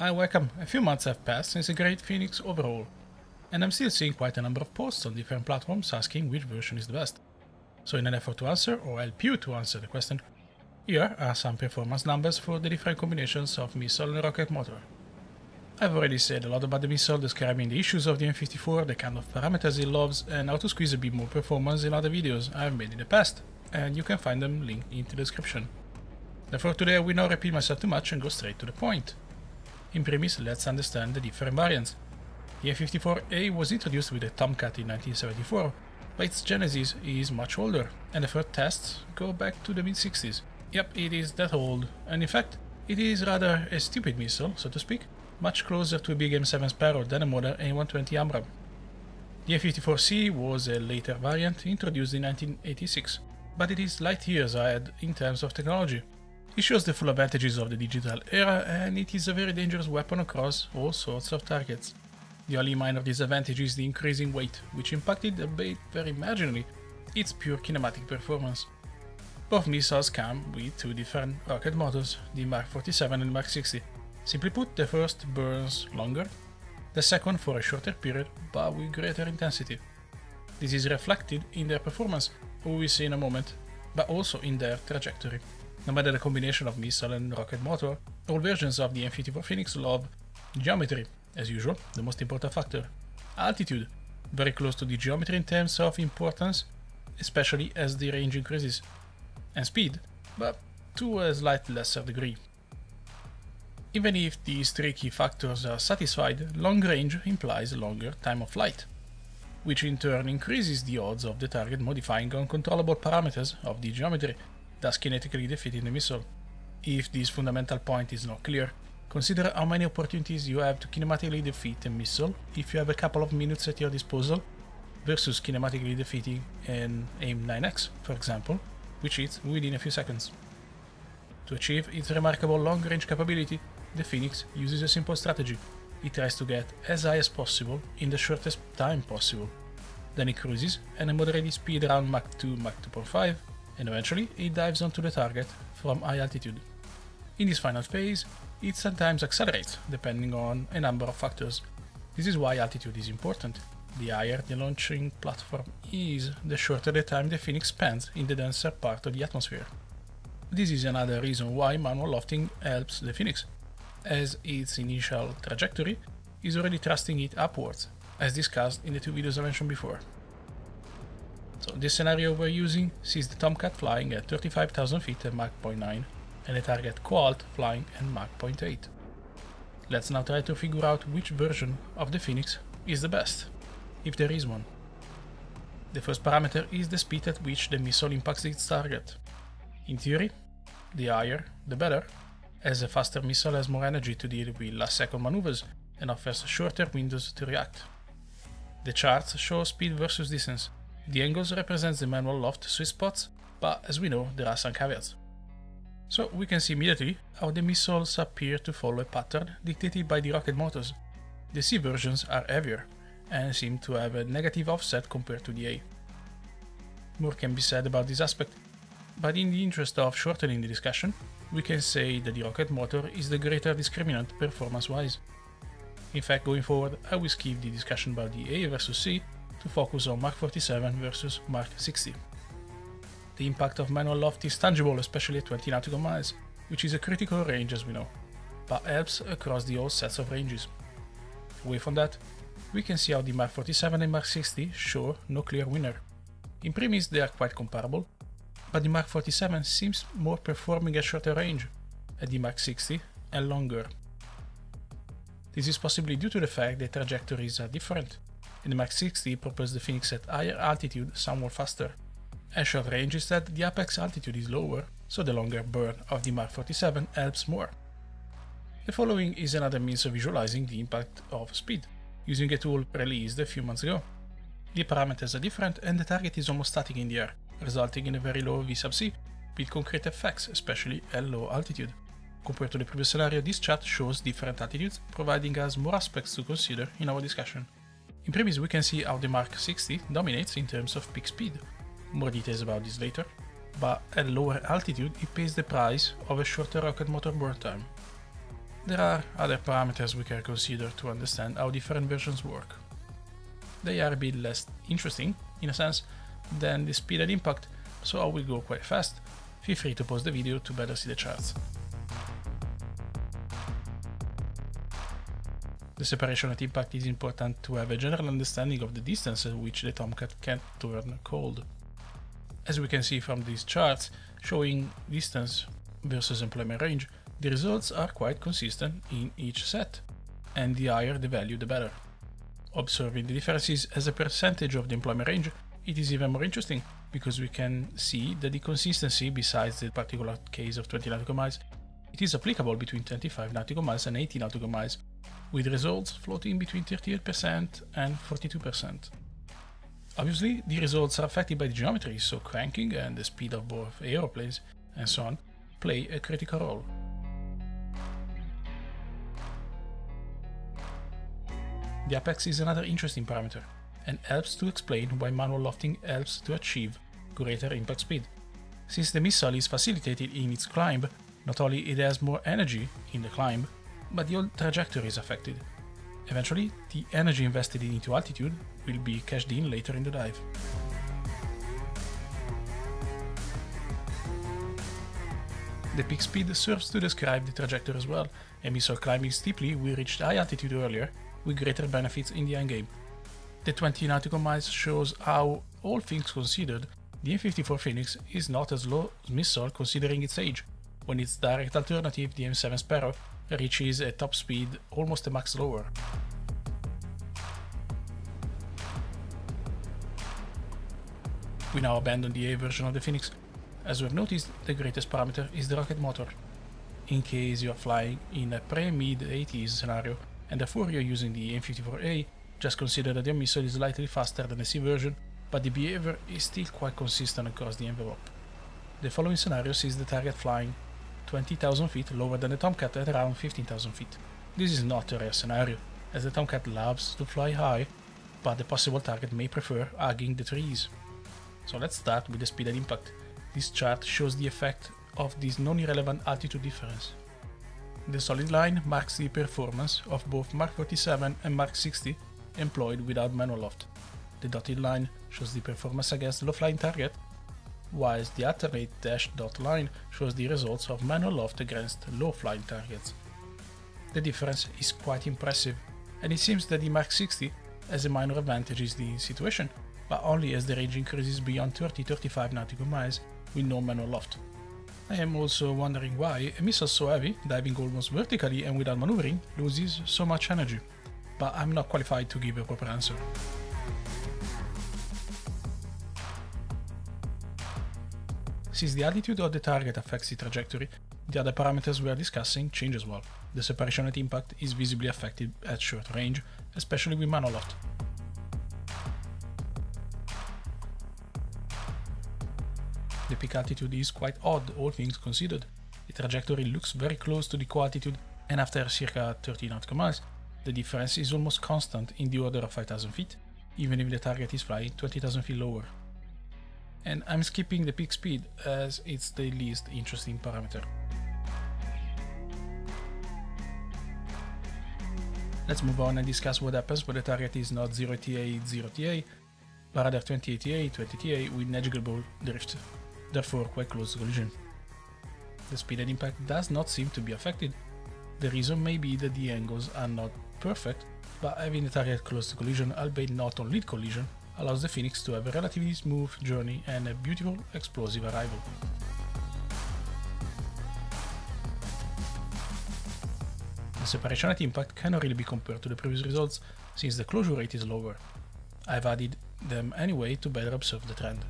I welcome, a few months have passed since the Great Phoenix overhaul, and I'm still seeing quite a number of posts on different platforms asking which version is the best. So in an effort to answer, or help you to answer the question, here are some performance numbers for the different combinations of missile and rocket motor. I've already said a lot about the missile, describing the issues of the AIM-54, the kind of parameters it loves, and how to squeeze a bit more performance in other videos I've made in the past, and you can find them linked in the description. Therefore today I will not repeat myself too much and go straight to the point. In premise, let's understand the different variants. The AIM-54A was introduced with the Tomcat in 1974, but its genesis is much older, and the first tests go back to the mid-60s. Yep, it is that old, and in fact, it is rather a stupid missile, so to speak, much closer to a big AIM-7 Sparrow than a modern AIM-120 AMRAAM. The AIM-54C was a later variant introduced in 1986, but it is light years ahead in terms of technology. It shows the full advantages of the digital era and it is a very dangerous weapon across all sorts of targets. The only minor disadvantage is the increasing weight, which impacted, the albeit very marginally, its pure kinematic performance. Both missiles come with two different rocket motors, the Mark 47 and Mark 60. Simply put, the first burns longer, the second for a shorter period but with greater intensity. This is reflected in their performance, we will see in a moment, but also in their trajectory. No matter the combination of missile and rocket motor, all versions of the AIM-54 Phoenix love geometry, as usual, the most important factor. Altitude, very close to the geometry in terms of importance, especially as the range increases. And speed, but to a slightly lesser degree. Even if these three key factors are satisfied, long range implies longer time of flight, which in turn increases the odds of the target modifying uncontrollable parameters of the geometry thus kinetically defeating the missile. If this fundamental point is not clear, consider how many opportunities you have to kinematically defeat a missile if you have a couple of minutes at your disposal, versus kinematically defeating an AIM-9X, for example, which hits within a few seconds. To achieve its remarkable long-range capability, the Phoenix uses a simple strategy. It tries to get as high as possible in the shortest time possible. Then it cruises at a moderate speed around Mach 2, Mach 2.5 and eventually it dives onto the target from high altitude. In this final phase, it sometimes accelerates, depending on a number of factors. This is why altitude is important. The higher the launching platform is, the shorter the time the Phoenix spends in the denser part of the atmosphere. This is another reason why manual lofting helps the Phoenix, as its initial trajectory is already thrusting it upwards, as discussed in the two videos I mentioned before. So this scenario we're using sees the Tomcat flying at 35,000 feet at Mach 0.9 and the target Coalt flying at Mach 0.8. Let's now try to figure out which version of the Phoenix is the best, if there is one. The first parameter is the speed at which the missile impacts its target. In theory, the higher, the better, as a faster missile has more energy to deal with last second maneuvers and offers shorter windows to react. The charts show speed versus distance, the angles represents the manual loft sweet spots, but as we know, there are some caveats. So we can see immediately how the missiles appear to follow a pattern dictated by the rocket motors. The C versions are heavier and seem to have a negative offset compared to the A. More can be said about this aspect, but in the interest of shortening the discussion, we can say that the rocket motor is the greater discriminant performance-wise. In fact, going forward, I will skip the discussion about the A versus C to focus on Mark 47 versus Mark 60. The impact of manual loft is tangible, especially at 20 nautical miles, which is a critical range as we know, but helps across the whole sets of ranges. Away from that, we can see how the Mark 47 and Mark 60 show no clear winner. In premise they are quite comparable, but the Mark 47 seems more performing at shorter range, at the Mark 60 and longer. This is possibly due to the fact that trajectories are different, in the Mark 60 propels the Phoenix at higher altitude somewhat faster. At short range is that the apex altitude is lower, so the longer burn of the Mark 47 helps more. The following is another means of visualizing the impact of speed, using a tool released a few months ago. The parameters are different and the target is almost static in the air, resulting in a very low V sub C, with concrete effects, especially at low altitude. Compared to the previous scenario, this chart shows different altitudes, providing us more aspects to consider in our discussion. In premise we can see how the Mark 60 dominates in terms of peak speed. More details about this later, but at lower altitude it pays the price of a shorter rocket motor burn time. There are other parameters we can consider to understand how different versions work. They are a bit less interesting, in a sense, than the speed at impact, so I will go quite fast. Feel free to pause the video to better see the charts. The separation at impact is important to have a general understanding of the distance at which the Tomcat can turn cold. As we can see from these charts, showing distance versus employment range, the results are quite consistent in each set, and the higher the value the better. Observing the differences as a percentage of the employment range, it is even more interesting because we can see that the consistency, besides the particular case of 20 nautical miles, it is applicable between 25 nautical miles and 80 nautical miles, with results floating between 38% and 42%. Obviously, the results are affected by the geometry, so cranking and the speed of both aeroplanes and so on play a critical role. The apex is another interesting parameter and helps to explain why manual lofting helps to achieve greater impact speed. Since the missile is facilitated in its climb, not only it has more energy in the climb, but the trajectory is affected. Eventually, the energy invested into altitude will be cashed in later in the dive. The peak speed serves to describe the trajectory as well, and missile climbing steeply we reached high altitude earlier, with greater benefits in the endgame. The 20 nautical miles shows how, all things considered, the AIM-54 Phoenix is not as low as missile considering its age, when its direct alternative, the AIM-7 Sparrow, reaches a top speed almost a max lower. We now abandon the A version of the Phoenix. As we've noticed, the greatest parameter is the rocket motor. In case you are flying in a pre-mid 80s scenario, and therefore you're using the AIM-54A, just consider that your missile is slightly faster than the C version, but the behavior is still quite consistent across the envelope. The following scenario sees the target flying 20,000 feet lower than the Tomcat at around 15,000 feet. This is not a rare scenario, as the Tomcat loves to fly high, but the possible target may prefer hugging the trees. So let's start with the speed and impact. This chart shows the effect of this non-irrelevant altitude difference. The solid line marks the performance of both Mark 47 and Mark 60 employed without manual loft. The dotted line shows the performance against low-flying target whilst the alternate dashed dot line shows the results of manual loft against low-flying targets. The difference is quite impressive, and it seems that the Mark 60 has a minor advantage in the situation, but only as the range increases beyond 30-35 nautical miles with no manual loft. I am also wondering why a missile so heavy, diving almost vertically and without maneuvering, loses so much energy, but I'm not qualified to give a proper answer. Since the altitude of the target affects the trajectory, the other parameters we are discussing change as well. The separation at impact is visibly affected at short range, especially with manual loft. The peak altitude is quite odd, all things considered. The trajectory looks very close to the co-altitude, and after circa 30 nautical miles, the difference is almost constant in the order of 5000 feet, even if the target is flying 20,000 feet lower and I'm skipping the peak speed as it's the least interesting parameter. Let's move on and discuss what happens when the target is not 0 TA 0 TA, but rather 20 TA 20 TA with negligible drift, therefore quite close collision. The speed and impact does not seem to be affected. The reason may be that the angles are not perfect, but having the target close to collision, albeit not on lead collision, allows the Phoenix to have a relatively smooth journey and a beautiful explosive arrival. The separation at impact cannot really be compared to the previous results since the closure rate is lower. I've added them anyway to better observe the trend.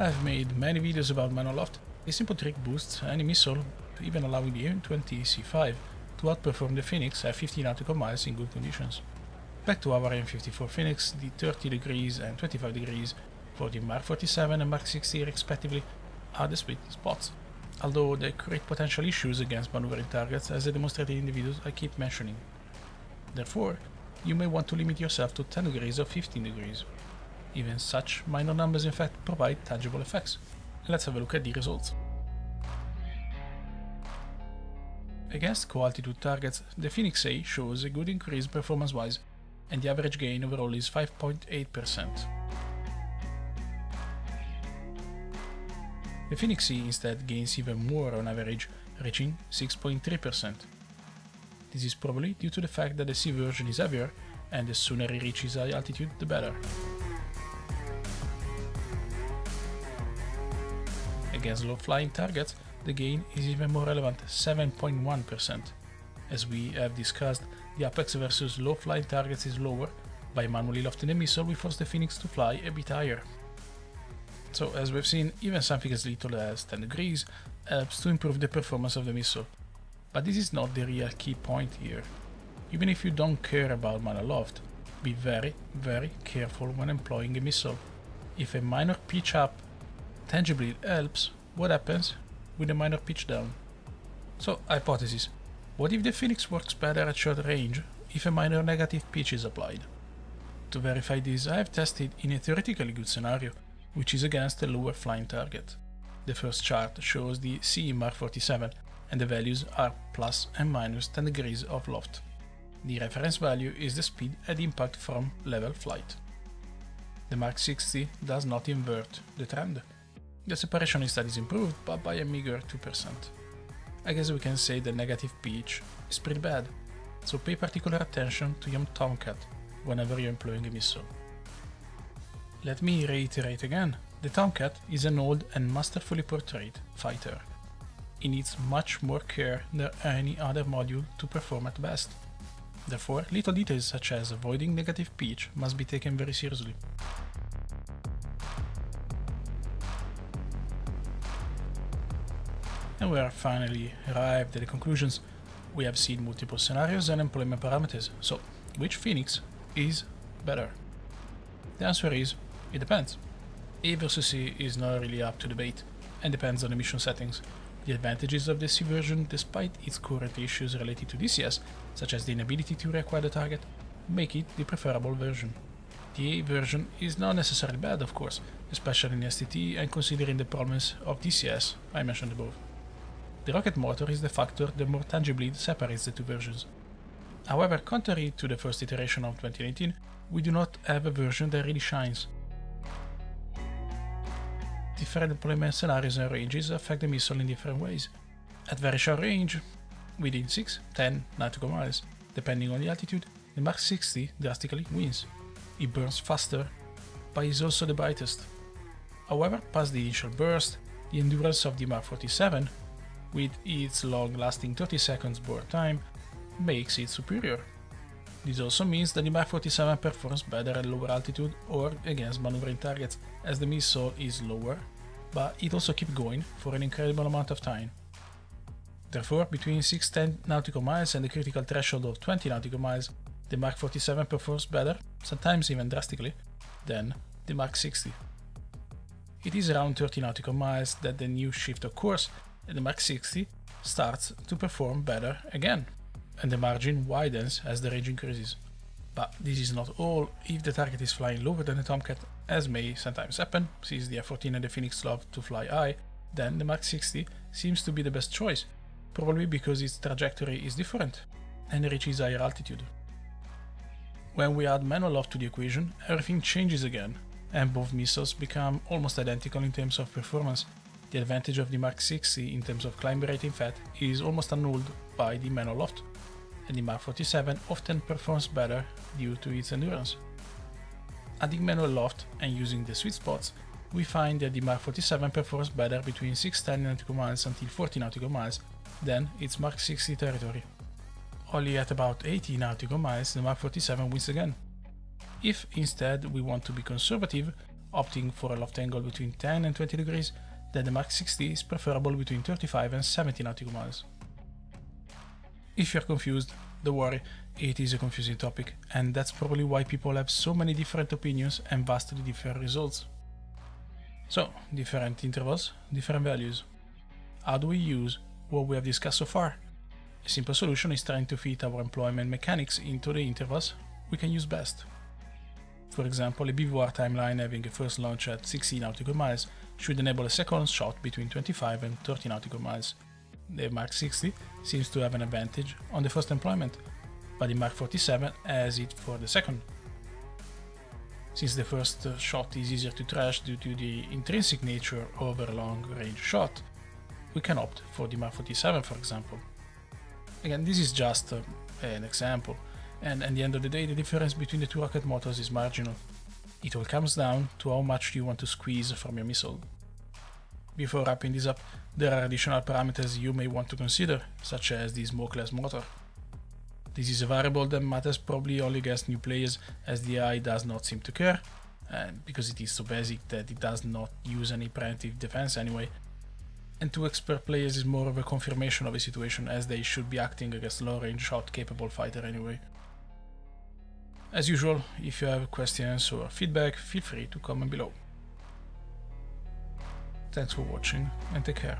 I've made many videos about manual loft. A simple trick boosts any missile, even allowing the AIM-120C5 to outperform the Phoenix at 50 nautical miles in good conditions. Back to our AIM-54 Phoenix, the 30 degrees and 25 degrees for the Mark 47 and Mark 60 respectively are the sweet spots, although they create potential issues against maneuvering targets as I demonstrated in the videos I keep mentioning. Therefore, you may want to limit yourself to 10 degrees or 15 degrees. Even such minor numbers in fact provide tangible effects. Let's have a look at the results. Against co-altitude targets, the Phoenix A shows a good increase performance-wise, and the average gain overall is 5.8%. The Phoenix C instead gains even more on average, reaching 6.3%. This is probably due to the fact that the C version is heavier, and the sooner it reaches high altitude, the better. Against low-flying targets, the gain is even more relevant, 7.1%. As we have discussed, the apex versus low-flying targets is lower. By manually lofting the missile, we force the Phoenix to fly a bit higher. So as we've seen, even something as little as 10 degrees helps to improve the performance of the missile. But this is not the real key point here. Even if you don't care about manual loft, be very, very careful when employing a missile. If a minor pitch up tangibly helps, what happens with a minor pitch down? So, hypothesis. What if the Phoenix works better at short range if a minor negative pitch is applied? To verify this, I have tested in a theoretically good scenario, which is against a lower flying target. The first chart shows the CE Mark 47 and the values are plus and minus 10 degrees of loft. The reference value is the speed at impact from level flight. The Mark 60 does not invert the trend. The separation instead is improved, but by a meager 2%. I guess we can say the negative pitch is pretty bad, so pay particular attention to your Tomcat whenever you're employing a missile. Let me reiterate again, the Tomcat is an old and masterfully portrayed fighter. It needs much more care than any other module to perform at best. Therefore, little details such as avoiding negative pitch must be taken very seriously. And we are finally arrived at the conclusions. We have seen multiple scenarios and employment parameters, so which Phoenix is better? The answer is, it depends. A versus C is not really up to debate, and depends on the mission settings. The advantages of the C version, despite its current issues related to DCS, such as the inability to reacquire the target, make it the preferable version. The A version is not necessarily bad, of course, especially in STT and considering the problems of DCS I mentioned above. The rocket motor is the factor that more tangibly separates the two versions. However, contrary to the first iteration of 2019, we do not have a version that really shines. Different deployment scenarios and ranges affect the missile in different ways. At very short range, within 6, 10 nautical miles, depending on the altitude, the Mark 60 drastically wins. It burns faster, but is also the brightest. However, past the initial burst, the endurance of the Mark 47, with its long-lasting 30 seconds burn time, makes it superior. This also means that the Mark 47 performs better at lower altitude or against maneuvering targets, as the missile is lower, but it also keeps going for an incredible amount of time. Therefore, between 6-10 nautical miles and the critical threshold of 20 nautical miles, the Mark 47 performs better, sometimes even drastically, than the Mark 60. It is around 30 nautical miles that the new shift occurs, the Mark 60 starts to perform better again and the margin widens as the range increases. But this is not all, if the target is flying lower than the Tomcat, as may sometimes happen, since the F-14 and the Phoenix love to fly high, then the Mark 60 seems to be the best choice, probably because its trajectory is different and reaches higher altitude. When we add manual loft to the equation, everything changes again, and both missiles become almost identical in terms of performance. The advantage of the Mark 60 in terms of climb rate in fact is almost annulled by the manual loft, and the Mark 47 often performs better due to its endurance. Adding manual loft and using the sweet spots, we find that the Mark 47 performs better between 6-10 nautical miles until 40 nautical miles than its Mark 60 territory. Only at about 80 nautical miles the Mark 47 wins again. If instead we want to be conservative, opting for a loft angle between 10 and 20 degrees, then the Mark 60 is preferable between 35 and 70 nautical miles. If you're confused, don't worry, it is a confusing topic, and that's probably why people have so many different opinions and vastly different results. So, different intervals, different values. How do we use what we have discussed so far? A simple solution is trying to fit our employment mechanics into the intervals we can use best. For example, a BVR timeline having a first launch at 60 nautical miles should enable a second shot between 25 and 30 nautical miles, the Mark 60 seems to have an advantage on the first employment, but the Mark 47 has it for the second. Since the first shot is easier to trash due to the intrinsic nature of a long range shot, we can opt for the Mark 47 for example. Again, this is just uh, an example, and at the end of the day the difference between the two rocket motors is marginal. It all comes down to how much you want to squeeze from your missile. Before wrapping this up, there are additional parameters you may want to consider, such as the smokeless motor. This is a variable that matters probably only against new players as the AI does not seem to care, and because it is so basic that it does not use any preemptive defense anyway. And to expert players is more of a confirmation of a situation as they should be acting against low range shot capable fighter anyway. As usual, if you have questions or feedback, feel free to comment below. Thanks for watching and take care.